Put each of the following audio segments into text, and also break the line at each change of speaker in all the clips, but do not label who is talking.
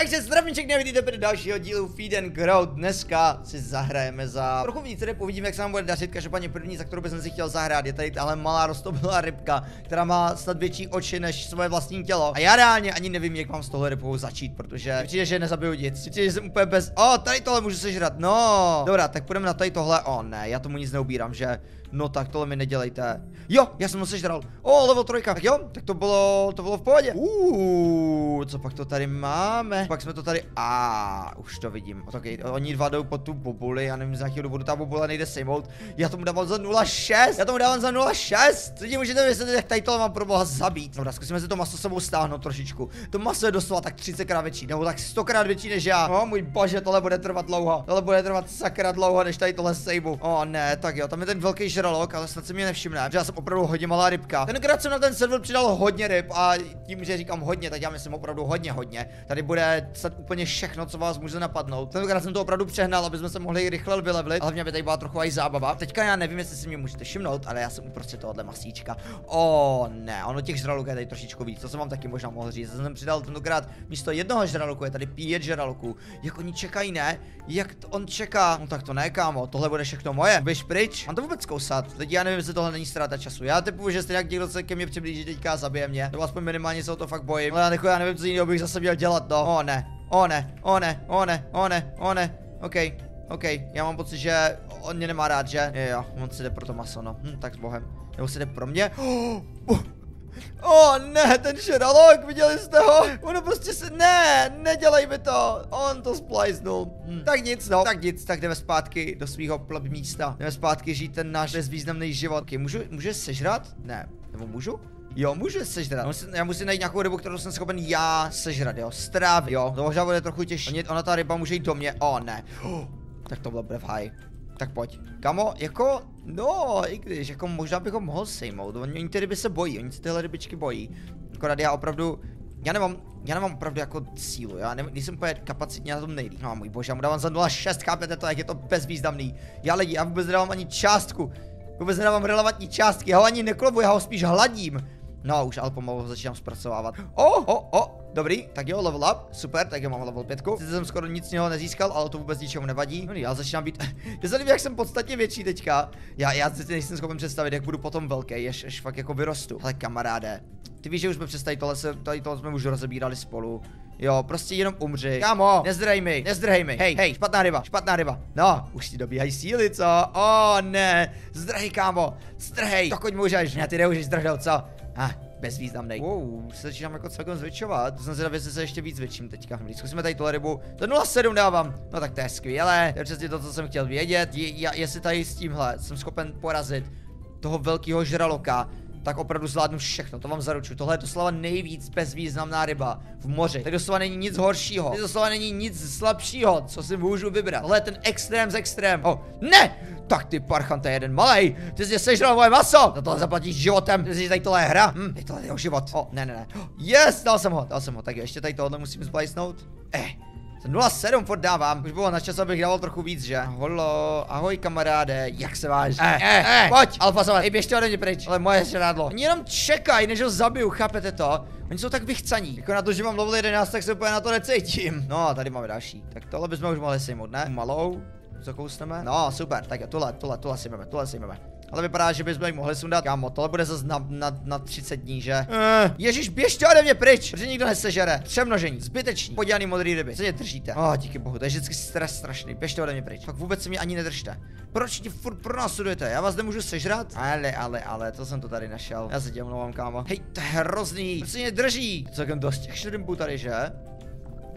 Takže zdravím všechny, vidíte do dalšího dílu Feed and Grow. Dneska si zahrajeme za trochu víc ryb, uvidíme, jak se nám bude dařit. Každopádně první, za kterou bych si chtěl zahrát, je tady tahle malá roztobilá rybka, která má snad větší oči než svoje vlastní tělo. A já reálně ani nevím, jak mám s tohle rybou začít, protože přijde, že nezabiju nic. Přijde, že jsem úplně bez. O, tady tohle můžu sežrat. No, dobrá, tak půjdeme na tady tohle. O, ne, já tomu nic neubírám, že. No tak tohle mi nedělejte. Jo, já jsem ho sežral. O, level trojka. Tak jo, tak to bylo, to bylo v pohodě. Uuu, co pak to tady máme? Pak jsme to tady, a už to vidím. Okay, oni dva jdou po tu bobuli, já nevím, z jakého důvodu ta bobula nejde sejmout. Já tomu dávám za 0,6. Já tomu dávám za 0,6. Co ti můžete vysvětlit, jak tady tohle mám pro boha zabít? Dobrá, zkusíme si to maso sebou stáhnout trošičku. To maso je doslova tak 30 krát větší, nebo tak 100 krát větší než já. O můj bože, tohle bude trvat dlouho. Tohle bude trvat sakra dlouho, než tady tohle sejmu. O ne, tak jo, tam je ten velký žralok, ale snad se mě nevšimne, že já jsem opravdu hodně malá rybka. Tenkrát jsem na ten server přidal hodně ryb a tím, že říkám hodně, tak já myslím opravdu hodně, hodně. Tady bude snad úplně všechno, co vás může napadnout. Tenkrát jsem to opravdu přehnal, aby jsme se mohli rychle vylevlit, mě by tady byla trochu i zábava. Teďka já nevím, jestli si mě můžete všimnout, ale já jsem uprostřed tohohle masíčka. O ne, ono těch žraloků je tady trošičku víc, to jsem vám taky možná mohl říct. Já jsem přidal tentokrát místo jednoho žraloku je tady pět žraloků. Jak oni čekají, ne? Jak on čeká? No tak to ne, kámo, tohle bude všechno moje. Běž pryč. Mám to vůbec kousat. Teď já nevím, jestli tohle není ztráta času. Já typu, že jste nějak někdo se ke mně přiblíží teďka a zabije mě. Nebo aspoň minimálně se o to fakt bojím. Ale já nevím, co jiného bych zase měl dělat, no. O ne, o ne, o ne, o ne, o ne, o ne. OK, OK, já mám pocit, že on mě nemá rád, že? Jo, on si jde pro to maso, no. Hm, tak s bohem. Nebo si jde pro mě? Oh, O ne, ten šeralok, viděli jste ho? Ono prostě se, ne, nedělej mi to, on to spliznul. Hm. Tak nic, no, tak nic, tak jdeme zpátky do svého pleb místa. Jdeme zpátky žít ten náš bezvýznamný život. Okay, můžu, můžu sežrat? Ne, nebo můžu? Jo, můžu sežrat. Musím, já musím najít nějakou rybu, kterou jsem schopen já sežrat, jo. Strávy, jo. To možná bude trochu těžší. Ona ta ryba může jít do mě. O, ne. Oh, tak to bude v high. Tak pojď. Kamo, jako, no, i když, jako možná bych ho mohl sejmout, oni ty ryby se bojí, oni se tyhle rybičky bojí. Akorát já opravdu, já nemám, já nemám opravdu jako sílu, já nevím, nejsem úplně kapacitně na tom nejlíp. No můj bože, já mu dávám za 0,6, chápete to, jak je to bezvýznamný. Já lidi, já vůbec nedávám ani částku, vůbec nedávám relevantní částky, já ho ani neklobuji, já ho spíš hladím. No, už ale pomalu začínám zpracovávat. O, o, o, dobrý, tak jo, level up, super, tak jo, mám level 5. Sice jsem skoro nic z něho nezískal, ale to vůbec ničemu nevadí. No, já začínám být, to se jak jsem podstatně větší teďka. Já, já si nejsem schopen představit, jak budu potom velký, až, až fakt jako vyrostu. Ale kamaráde, ty víš, že už jsme přes tady tohle, se, tady tohle jsme už rozebírali spolu. Jo, prostě jenom umři. Kámo, nezdrhej mi, nezdrhej mi. Hej, hej, špatná ryba, špatná ryba. No, už ti dobíhají síly, co? O, ne, zdrhej, kámo, zdrhej. Dokud můžeš, ne, ty nemůžeš zdrhnout, co? Ah, bezvýznamný. Wow, se začínám jako celkem zvětšovat. To jsem zvědavý, jestli se ještě víc zvětším teďka. Dobrý, zkusíme tady tuhle rybu. To 0,7 dávám. No tak to je skvělé. To je přesně to, co jsem chtěl vědět. Je, je, jestli tady s tímhle jsem schopen porazit toho velkého žraloka, tak opravdu zvládnu všechno, to vám zaručuju. Tohle je doslova nejvíc bezvýznamná ryba v moři. Tak doslova není nic horšího. To doslova není nic slabšího, co si můžu vybrat. Tohle je ten extrém z extrém. Oh, ne! Tak ty parchan, to je jeden malej. Ty jsi sežral moje maso. Za tohle zaplatíš životem. Ty jsi tady tohle je hra. Hm, je tohle jeho život. Oh, ne, ne, ne. Yes, dal jsem ho, dal jsem ho. Tak ještě tady tohle musím zblajsnout. Eh, 0,7 furt dávám. Už bylo na čas, abych dával trochu víc, že? Holo, ahoj kamaráde, jak se máš? Eh, eh, eh, pojď, alfa samé, i běžte ode mě pryč. Ale moje žrádlo. Oni jenom čekají, než ho zabiju, chápete to? Oni jsou tak vychcaní. Jako na to, že mám level 11, tak se úplně na to necítím. No a tady máme další. Tak tohle bychom už mohli sejmout, ne? Malou. Zakousneme. No, super, tak jo, tohle, tohle, tohle sejmeme, tohle sejmeme. Ale vypadá, že bychom jich mohli sundat. Kámo, tohle bude zase na, na, na 30 dní, že? Uh. Ježíš, běžte ode mě pryč, protože nikdo nesežere. Přemnožení, zbytečný. Podělaný modrý ryby. Co mě držíte? Oh, díky bohu, to je vždycky stres strašný. Běžte ode mě pryč. Fakt vůbec se mě ani nedržte. Proč ti furt pronásledujete? Já vás nemůžu sežrat? Ale, ale, ale, to jsem to tady našel. Já se tě omlouvám, kámo. Hej, to je hrozný. Proč se mě drží? Celkem dost těch šrimpů tady, že?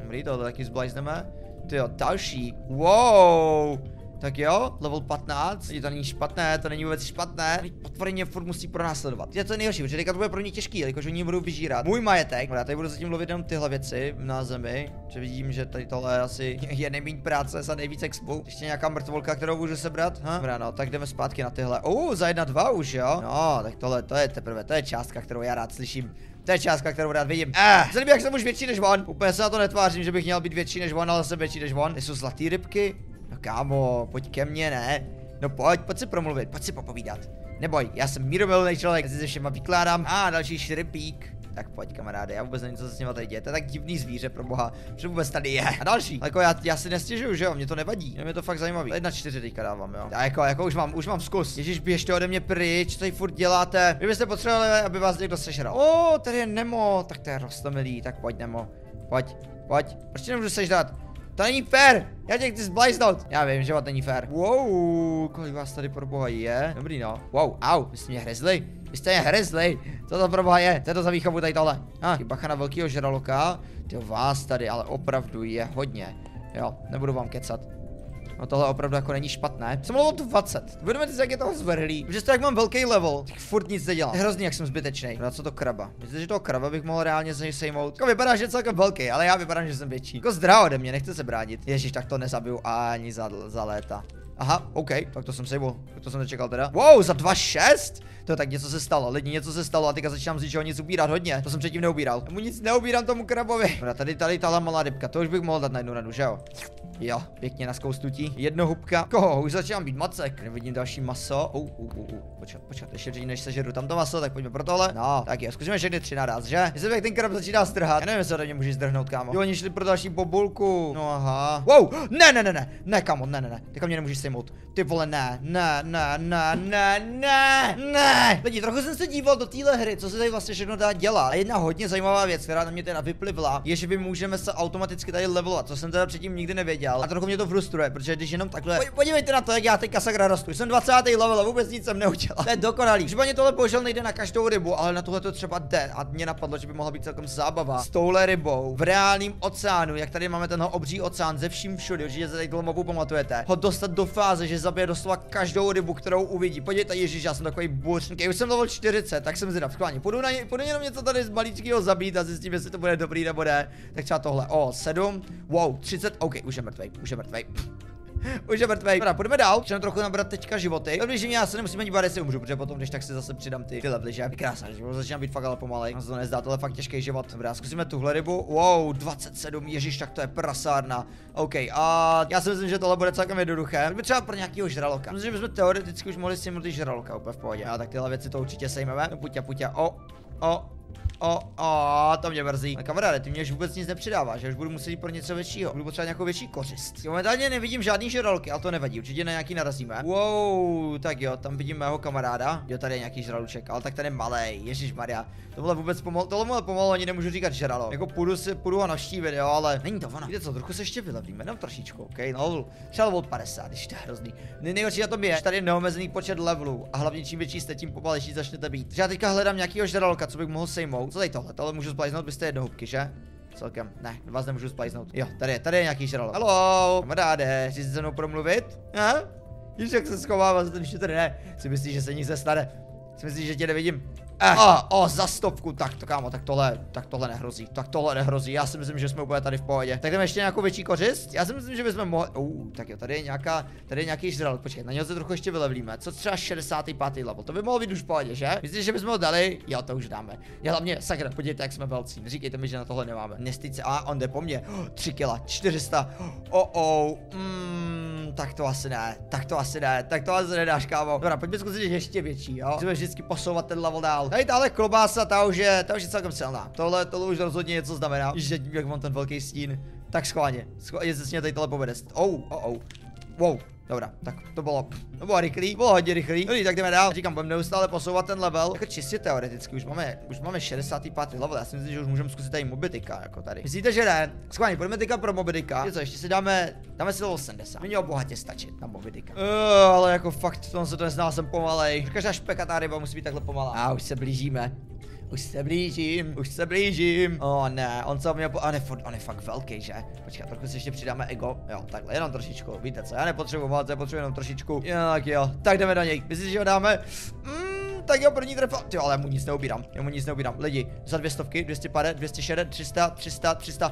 Dobrý, tohle taky zblajzneme. Ty jo, další. Wow. Tak jo, level 15, je to není špatné, to není vůbec špatné. Potvoreně furt musí pronásledovat. Je to nejhorší, protože teďka to bude pro ně těžký, jelikož oni budou vyžírat. Můj majetek, já tady budu zatím lovit jenom tyhle věci na zemi, že vidím, že tady tohle asi je nejméně práce za nejvíc expu. Ještě nějaká mrtvolka, kterou můžu sebrat. Ha? Dobrá, no, tak jdeme zpátky na tyhle. Uh, za jedna dva už, jo? No, tak tohle, to je teprve, to je částka, kterou já rád slyším. To je částka, kterou rád vidím. Eh, uh, jak jsem už větší než on. Úplně se na to netvářím, že bych měl být větší než on, ale jsem větší než on. Jsou zlatý rybky. No kámo, pojď ke mně, ne? No pojď, pojď si promluvit, pojď si popovídat. Neboj, já jsem mírovelný člověk, si se všema vykládám. A ah, další šripík. Tak pojď, kamaráde, já vůbec nevím, co se s nimi tady děje. To je tak divný zvíře, pro boha, že vůbec tady je. A další. Jako já, já si nestěžuju, že jo, mě to nevadí. Mě to fakt zajímavý. Jedna čtyři teďka dávám, jo. Já jako, jako už mám, už mám zkus. Ježíš, běžte ode mě pryč, co tady furt děláte. Vy byste potřebovali, aby vás někdo sežral. O, tady je Nemo, tak to je rostomilý, tak pojď Nemo. Pojď, pojď. Proč nemůžu sežrat? To není fér! Já tě chci zblajznout! Já vím, že to není fér. Wow, kolik vás tady pro boha je? Dobrý no. Wow, au, vy jste mě hrezli? Vy jste mě hrezli? Co to pro boha je? Co je to za výchovu tady tohle? A, ah, bacha na velkýho žraloka. Ty vás tady, ale opravdu je hodně. Jo, nebudu vám kecat. No tohle opravdu jako není špatné. Jsem level 20. Uvědomíte si, jak je toho zvrhlý. Protože jak mám velký level, tak furt nic nedělám. Je hrozný, jak jsem zbytečný. No co to kraba? Myslíte, že toho kraba bych mohl reálně z něj sejmout? Jako vypadá, že je celkem velký, ale já vypadám, že jsem větší. Jako zdrá ode mě, nechce se bránit. Ježíš, tak to nezabiju ani za, za léta. Aha, OK, tak to jsem sejmul. To jsem nečekal teda. Wow, za 2,6? To tak něco se stalo, lidi, něco se stalo a teďka začínám z ničeho nic ubírat hodně. To jsem předtím neubíral. Mu nic neubírám tomu krabovi. Tady, tady tahle malá rybka, to už bych mohl dát na jednu radu, že jo? Jo, pěkně na zkoustutí. Jedno hubka. Koho, už začínám být macek. Nevidím další maso. Uh, uh, uh, uh. Počkat, počkat, ještě dřív než sežeru tamto maso, tak pojďme pro tohle. No, tak jo, zkusíme všechny tři naraz, že? Jestli jak ten krab začíná strhat. Já nevím, jestli ode mě můžeš zdrhnout, kámo. Jo, oni šli pro další bobulku. No aha. Wow, ne, ne, ne, ne, ne, kámo, ne, ne, ne. Ty mě nemůžeš sejmout. Ty vole, ne, ne, ne, ne, ne, ne, ne. Lidi, trochu jsem se díval do téhle hry, co se tady vlastně všechno dá dělat. A jedna hodně zajímavá věc, která na mě teda vyplivla, je, že my můžeme se automaticky tady levelovat, co jsem teda předtím nikdy nevěděl. A trochu mě to frustruje, protože když jenom takhle. Podívejte na to, jak já teďka sakra rostu. Jsem 20. level a vůbec nic jsem neudělal. To je dokonalý. Třeba mě tohle bohužel nejde na každou rybu, ale na tohle to třeba jde. A mě napadlo, že by mohla být celkem zábava s touhle rybou v reálném oceánu, jak tady máme tenhle obří oceán ze vším všude, určitě se tady mapu pamatujete. Ho dostat do fáze, že zabije doslova každou rybu, kterou uvidí. Podívejte, ježíš, já jsem takový burčník. Už jsem level 40, tak jsem zvědav. Schválně, půjdu, na ně, půjdu jenom něco tady z maličkého zabít a zjistím, jestli to bude dobrý nebo ne. Tak třeba tohle. O, 7. Wow, 30. OK, už je mrtvej, už je mrtvej. Už je mrtvej. Dobra, půjdeme dál. Začneme trochu nabrat teďka životy. Dobrý, že mě já se nemusím ani bát, jestli umřu, protože potom, když tak si zase přidám ty, ty levely, že? Krásná, že začínám být fakt ale pomalej. se to nezdá, tohle fakt těžký život. Dobrá, zkusíme tuhle rybu. Wow, 27, ježíš, tak to je prasárna. OK, a já si myslím, že tohle bude celkem jednoduché. Kdyby třeba pro nějakého žraloka. Myslím, že bychom teoreticky už mohli si žraloka úplně v pohodě. A tak tyhle věci to určitě sejmeme. No, puťa, puťa, o, o, O, o, to mě mrzí. A kamaráde, ty mě už vůbec nic nepřidáváš, že už budu muset jít pro něco většího. Budu potřebovat nějakou větší kořist. Momentálně nevidím žádný žraloky, ale to nevadí, určitě na nějaký narazíme. Wow, tak jo, tam vidím mého kamaráda. Jo, tady je nějaký žraluček, ale tak ten je malý. Ježíš Maria. Tohle vůbec pomalu, tohle pomalu ani nemůžu říkat žralo. Jako půjdu si, půjdu ho navštívit, jo, ale není to ono. Víte co, trochu se ještě vylevíme, jenom trošičku, ok, no, třeba level 50, když to je hrozný. Nejhorší na tom je, že tady je neomezený počet levelů a hlavně čím větší jste, tím pomalejší začnete být. Takže já teďka hledám nějakého žraloka, co bych mohl sejmout. Co tady tohle? Tohle můžu splajznout, byste jedno hubky, že? Celkem. Ne, vás nemůžu splajznout. Jo, tady je, tady je nějaký žralok. Halo, kamaráde, chci se mnou promluvit? Ha? Víš, jak se schovává za ten tady ne. Si myslíš, že se nic nestane? Si myslíš, že tě nevidím? Eh. O, o, za stovku, tak to kámo, tak tohle, tak tohle nehrozí, tak tohle nehrozí, já si myslím, že jsme úplně tady v pohodě. Tak jdeme ještě nějakou větší kořist? Já si myslím, že bychom mohli, uh, tak jo, tady je nějaká, tady je nějaký žralok, počkej, na něho se trochu ještě vylevlíme, co třeba 65. level, to by mohlo být už v pohodě, že? Myslíš, že bychom ho dali? Jo, to už dáme. Já hlavně, sakra, podívejte, jak jsme velcí, neříkejte mi, že na tohle nemáme. Nestice, a on jde po mně, oh, 3 kila, 400, oh, oh, mm, tak to asi ne, tak to asi ne, tak to asi nedáš, kámo. Dobra, pojďme zkusit ještě větší, jo. Musíme vždycky posouvat ten level dál. Tady tahle klobása, ta už je, ta už je celkem silná. Tohle, tohle už rozhodně něco znamená, že jak mám ten velký stín. Tak schválně, schválně se s tady tohle povede. Oh, oh, oh. Wow, Dobrá, tak to bylo, to bylo rychlý, bylo hodně rychlý. Dobrý, tak jdeme dál. Říkám, budeme neustále posouvat ten level. Jako čistě teoreticky, už máme, už máme 65. level. Já si myslím, že už můžeme zkusit tady mobitika, jako tady. Myslíte, že ne? Skvělý, pojďme teďka pro mobitika. Co, ještě si dáme, dáme si level 70. Mělo bohatě stačit na mobitika. Uh, ale jako fakt, to se to neznal, jsem pomalej. Každá špekatá ryba musí být takhle pomalá. A už se blížíme. Už se blížím, už se blížím. O oh, ne, on se mě po... A ne, on je fakt velký, že? Počkat, trochu si ještě přidáme ego. Jo, takhle, jenom trošičku. Víte co, já nepotřebuji moc, já potřebuji jenom trošičku. Jo, tak jo, tak jdeme do něj. Myslíš, že ho dáme? Mm tak jo, první trefa. Ty, ale já mu nic neubírám. Já mu nic neubírám. Lidi, za dvě stovky, 250, 260, 300, 300, 300.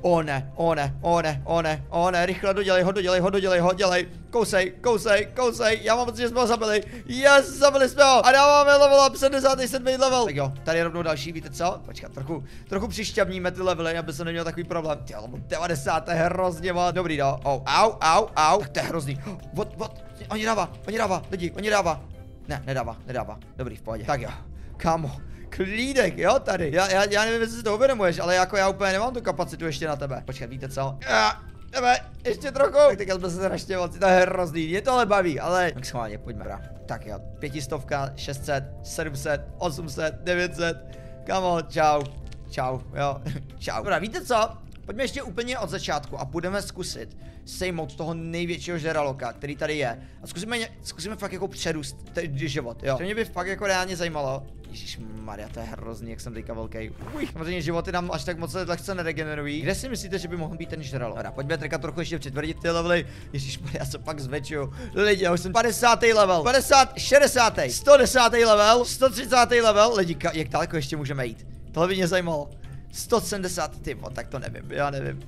O ne, o ne, o ne, o ne, o ne, rychle dodělej ho, dodělej ho, dodělej ho, dělej. Kousej, kousej, kousej. Já mám pocit, že jsme ho zabili. Yes, zabili jsme ho. A dáváme level up, 77 level. Tak jo, tady je rovnou další, víte co? Počkat, trochu, trochu přišťavníme ty levely, aby se neměl takový problém. Ty, level 90, to je hrozně moc. Dobrý, no. Oh, au, au, au. Tak to je hrozný. What, what? Oni dává, oni dává, lidi, oni dává. Ne, nedává, nedává. Dobrý, v pohodě. Tak jo. Kámo, klídek, jo, tady. Já, já, já nevím, jestli si to uvědomuješ, ale jako já úplně nemám tu kapacitu ještě na tebe. Počkej, víte co? Já, Jdeme, ještě trochu. Tak teďka jsme se strašně moc, to je hrozný, mě to ale baví, ale tak schválně, pojďme. Bra. Tak jo, pětistovka, 600, 700, 800, 900, kamo, čau, čau, jo, čau. Dobrá, víte co? Pojďme ještě úplně od začátku a budeme zkusit sejmout toho největšího žeraloka, který tady je. A zkusíme, zkusíme fakt jako přerůst ten život, jo. To mě by fakt jako reálně zajímalo. Ježíš Maria, to je hrozný, jak jsem teďka velký. Uj, samozřejmě životy nám až tak moc lehce neregenerují. Kde si myslíte, že by mohl být ten žralok? Dobra, pojďme trika trochu ještě přitvrdit ty levely. Ježíš Maria, já se pak zvětšuju. Lidi, já už jsem 50. level, 50, 60. 110. level, 130. level. Lidi, jak daleko ještě můžeme jít? Tohle by mě zajímalo. 170, ty, tak to nevím, já nevím.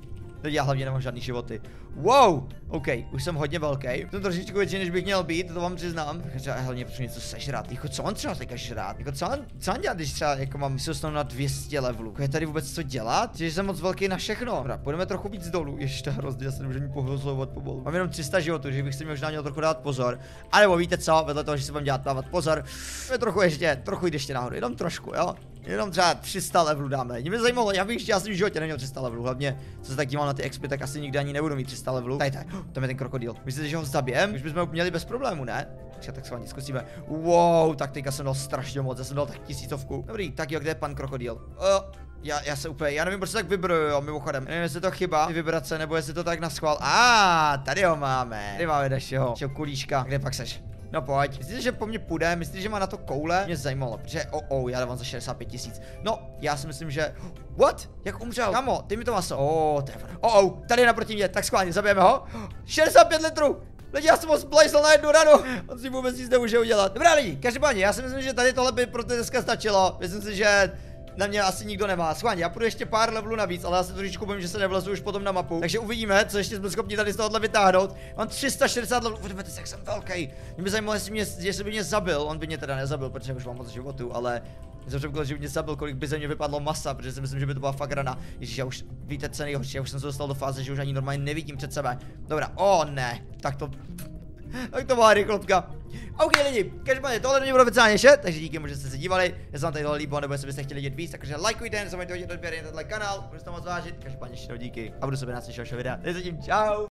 Já hlavně nemám žádný životy. Wow, OK, už jsem hodně velký. Jsem trošičku větší, než bych měl být, to vám přiznám. Třeba hlavně potřebuji něco sežrat. Jako co on třeba teďka žrát? Jako co on, co on dělá, když třeba jako mám si na 200 levelů? Jako je tady vůbec co dělat? Že jsem moc velký na všechno. Dobra, půjdeme trochu víc dolů. Ještě to hrozně, já se nemůžu mi pohozovat pomalu. Mám jenom 300 životů, že bych si možná měl trochu dát pozor. A nebo víte co, vedle toho, že si budeme dělat dávat pozor, je trochu ještě, trochu jít ještě nahoru, jenom trošku, jo. Jenom třeba 300 levelů dáme. Mě by zajímalo, já bych ještě asi v životě neměl 300 levelů. Hlavně, co se tak díval na ty expy, tak asi nikdy ani nebudu mít 300 levelů. Tady, tady, tam je ten krokodýl. Myslíte, že ho zabijem? Už bychom ho měli bez problému, ne? Počkat, tak se zkusíme. Wow, tak teďka jsem dal strašně moc, já jsem dal tak tisícovku. Dobrý, tak jo, kde je pan krokodýl? Uh, já, já se úplně, já nevím, proč se tak vybruju, jo, mimochodem. Nevím, jestli to chyba, vibrace, nebo jestli to tak na schvál. A, ah, tady ho máme. Tady máme dalšího, kulíška. Kde pak seš? No pojď, myslíte, že po mně půjde? Myslíte, že má na to koule? Mě zajímalo, protože oh, oh, já dávám za 65 tisíc. No, já si myslím, že... What? Jak umřel? Kamo, ty mi to maso. Oh, to je... Oh, oh, tady je naproti mě, tak schválně, zabijeme ho. 65 litrů! Lidi, já jsem ho splajzl na jednu ranu. On si vůbec nic nemůže udělat. Dobrá lidi, každopádně, já si myslím, že tady tohle by pro dneska stačilo. Myslím si, že na mě asi nikdo nemá. Schválně, já půjdu ještě pár levelů navíc, ale já se trošičku bojím, že se nevlezu už potom na mapu. Takže uvidíme, co ještě jsme schopni tady z tohohle vytáhnout. Mám 360 levelů, se, jak jsem velký. Mě by zajímalo, jestli, mě, jestli by mě zabil. On by mě teda nezabil, protože už mám moc životu, ale jsem řekl, že by mě zabil, kolik by ze mě vypadlo masa, protože si myslím, že by to byla fakt rana. Ježíš, já už víte, co nejhorší, já už jsem se dostal do fáze, že už ani normálně nevidím před sebe. Dobrá, o ne, tak to tak to byla rychlotka. OK lidi, každopádně tohle není bylo oficiálně vše, takže díky, že jste se dívali, jestli vám tady tohle líbilo, nebo jestli byste chtěli vidět víc, takže lajkujte, nezapomeňte hodit odběr na tenhle kanál, budu se moc vážit, každopádně ještě díky a budu se na dalšího videa. Teď zatím čau.